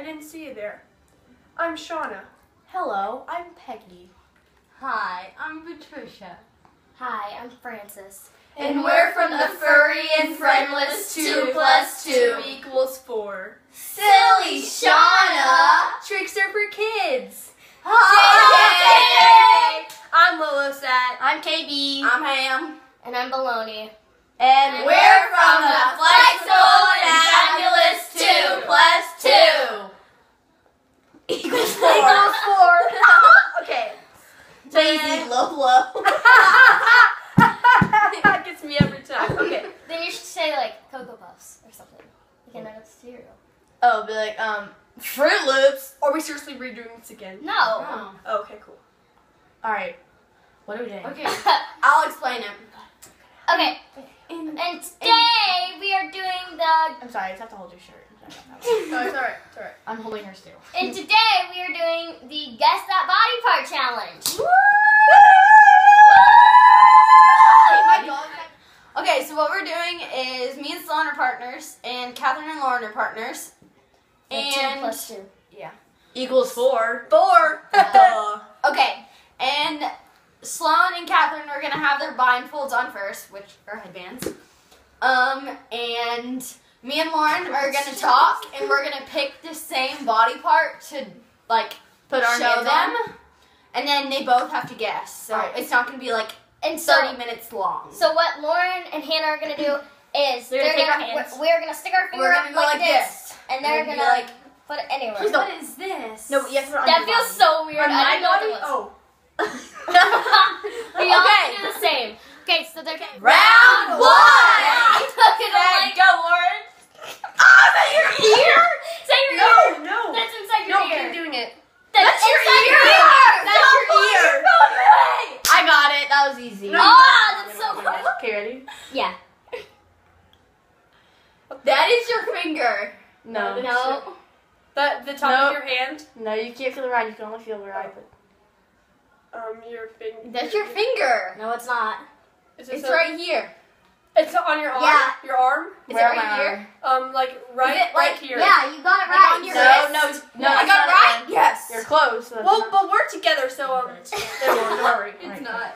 I didn't see you there. I'm Shauna. Hello, I'm Peggy. Hi, I'm Patricia. Hi, I'm Francis. And we're from the Furry and Friendless 2 plus 2. equals 4. Silly Shauna! Trickster for kids. Hi! I'm Lilosat. I'm KB. I'm Ham. And I'm Baloney. and We're from the Flexible and Fabulous 2 plus 2. equals Equals 4. okay. Daisy low low. that gets me every time. Okay. Then you should say like Cocoa Puffs or something. You can have cereal. Oh, be like, um, Froot Loops. Are we seriously redoing this again? No. Oh. Oh, okay, cool. Alright. What are we doing? Okay, I'll explain it. Okay. And today we are doing the. I'm sorry, I just have to hold your shirt. I'm sorry. No, it's alright. It's alright. I'm holding hers too. And today we are doing the Guess That Body Part Challenge. Okay, so what we're doing is me and Sloan are partners, and Katherine and Lauren are partners. And two And plus two. Equals four. Four. Duh. okay, and Sloan and Katherine are gonna have their blindfolds on first, which are headbands. Um, and me and Lauren are gonna talk, and we're gonna pick the same body part to like Put our show hands them, on. and then they both have to guess. So Right. it's not gonna be like And so, thirty minutes long. so what Lauren and Hannah are gonna do is They're gonna take gonna hands. we're, we're gonna stick our finger we're up gonna like, like this, and they're gonna like, put it anywhere. Please. What is this? No, but you have to on that feels body. so weird. On I my didn't know what body? Oh. We all Okay. do the same. Okay, so they're Round one. Look at them like, Go, Lauren. Oh, is that your ear? say your No, ear. no. That's inside your No, ear. keep doing it. That's, That's your inside ear. your ear. That's your ear. I got it. That. No. Ah, that's so cool. Okay, ready? Yeah. That is your finger. No. No. The, the top Nope. of your hand. No, you can't feel the ride. You can only feel where I put. Um, your finger. That's your finger. No, it's not. Is this It's a- right here. It's on your arm. Yeah. Your arm. Is Where it right here? Um, like right, it, right here. Yeah, you got it Like right. on your No, wrist? no, it's- no, I got it right. Yes. You're close. So Well, not- but we're together, so um. there we go, don't worry. It's Right. not.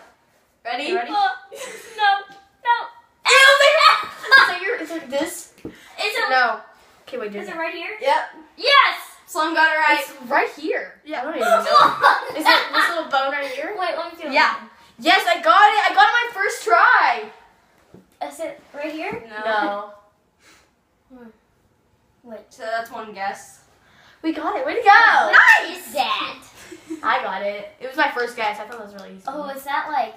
Ready? You ready? Oh, no, no. so you're, it's like this. Is it? No. Okay, wait, Is it. it right here? Yep. Yes. Sloan got it right. It's right here. Yeah. I don't even know. Is it this little bone right here? Wait, let me feel. Yeah. Yes, I got it. I got it on my first try. Is it right here? No. Wait. So that's one guess. We got it. Way to go. What is that? I got it. It was my first guess. I thought that was really easy. Oh, is that like?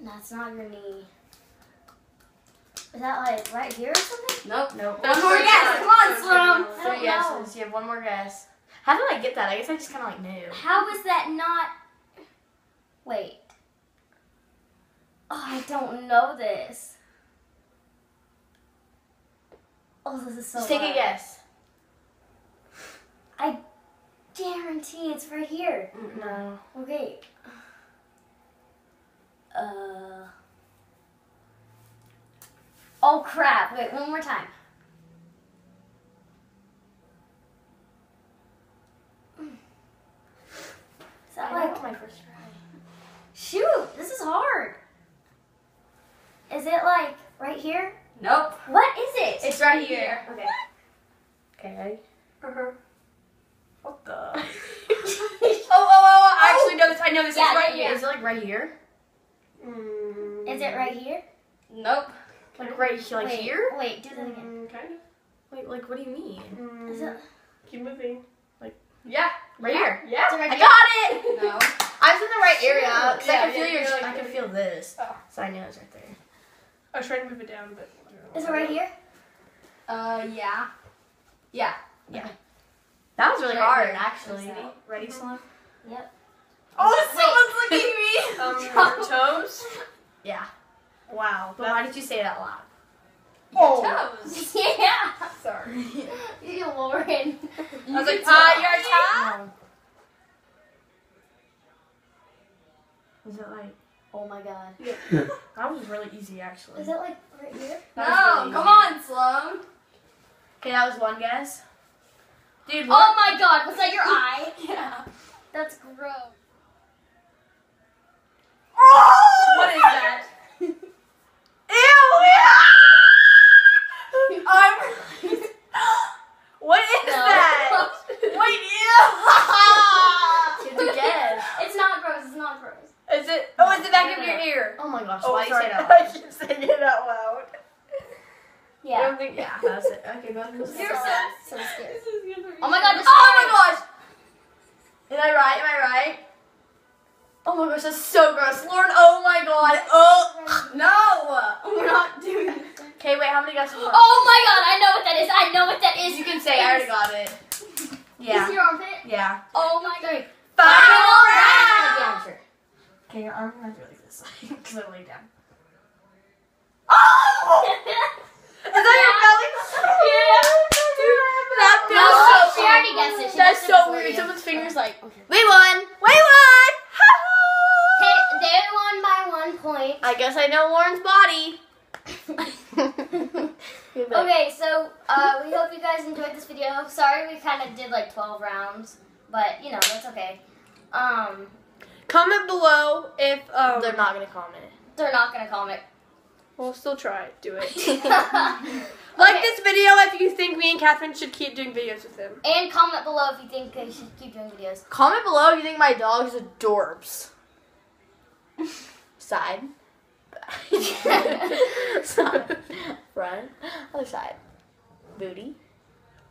That's not your knee. Is that like right here or something? Nope. Nope. One more guess. Come on, Sloan. I Three guesses. You have one more guess. How did I get that? I guess I just kind of like knew. How is that not? Wait. Oh, I don't know this. Oh, this is so. Just take a guess. I guarantee it's right here. No. Okay. Uh. Oh crap! Wait, one more time. Is that I like my first try. shoot? This is hard. Is it like right here? Nope. What is it? It's right here. Okay. Okay, ready? Uh-huh. What the? Oh, oh, oh, I actually know this. I know this. Yeah, it's right yeah, here. Is it like right here? Is it right here? Nope. Like right here? Like wait, here? Wait, do that again. Mm, kind of. Wait, like what do you mean? Mm, Is it? Keep moving. Like yeah. Right here. Yeah. It right I here? got it. No. I was in the right area because Yeah, I could yeah, feel your. like- I could feel this, Oh. so I knew it was right there. I was trying to move it down, but. I. Is it right here? Uh, yeah. Yeah. Yeah. That was really Right hard, here. actually. Is that- Ready, Sloan? Yep. Oh, someone's looking at me. Um, your toes. Yeah. Wow. But why did you say that out loud? Oh. Toes. yeah. Sorry. You Lauren. I was like, ah, your toe. No. Was it like? Oh my god. That was really easy, actually. Is it like right here? That No, really come on, Sloan. Okay, that was one guess. Dude, Oh my god, was that your eye? Yeah. That's gross. What is that? Ew! Ew! I'm. what is No. that? Wait, ew! It's a guess. It's not gross, it's not gross. Is it? Oh, is it back of your ear? Oh my gosh, Oh, why sorry. you say that? I should say it out loud. I Yeah. don't think. Yeah, that's it. Okay, go ahead. You're so, so scared. Oh my god, this Oh my gosh! Am I right? Am I right? Oh my gosh, that's so gross. Lauren, oh my god. Oh, no! We're not doing that. Okay, wait, how many guesses were? Oh my god, I know what that is. I know what that is. you can say I already got it. Yeah. Is your armpit? Yeah. Oh my god. Final Yeah, round! sure. Okay, your arm has really this because I laid down. Oh! Is that your belly? Yeah. That No, feels so she already guessed it. She That's so weird. Someone's fingers like. okay. We won. We won! I guess I know Lauren's body. Okay, so uh, we hope you guys enjoyed this video. Sorry we kind of did like 12 rounds, but you know, that's okay. Um, Comment below if um. They're not gonna comment. they're not gonna comment. We'll still try. Do it. Okay. Like this video if you think me and Katherine should keep doing videos with him. And comment below if you think they should keep doing videos. Comment below if you think my dog dog's adorbs. Side. side. Front. Other side. Booty.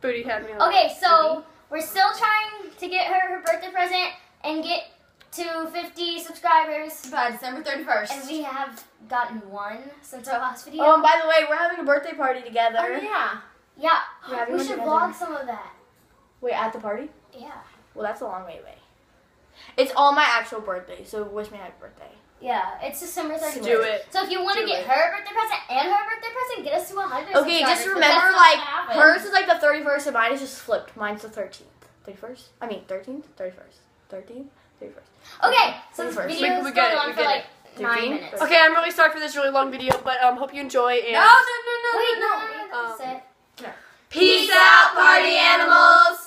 Booty had me. Okay, so we're still trying to get her her birthday present and get to 50 subscribers. By December 31st. And we have gotten one since our last video. Oh, and by the way, we're having a birthday party together. Oh, yeah. yeah, We're having we one should together. vlog some of that. Wait, at the party? Yeah. Well, that's a long way away. It's on my actual birthday, so wish me a happy birthday. Yeah, it's December 31st. Do it. So if you want to get it. her birthday present and her birthday present, get us to 100 Okay, just remember, that's like, hers is like the 31st and mine is just flipped. Mine's the 13th. 31st? I mean, 13th? 31st. 13th? 31st. Okay, so this video We- is we going it, on for like it. nine minutes. Okay, I'm really sorry for this really long video, but um, hope you enjoy and. no, no, Wait, no, wait, Um, say it. Peace out, party animals!